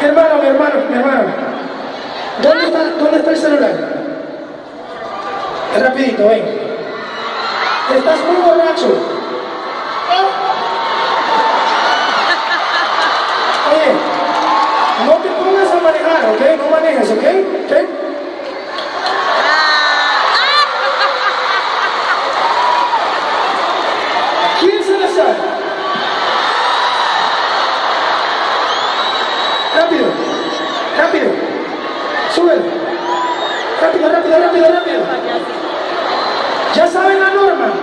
Mi hermano, mi hermano, mi hermano. ¿Dónde está, dónde está el celular? Rapidito, ven. Estás muy borracho. rápido, rápido, súbelo, rápido, rápido, rápido, rápido. Ya saben la norma.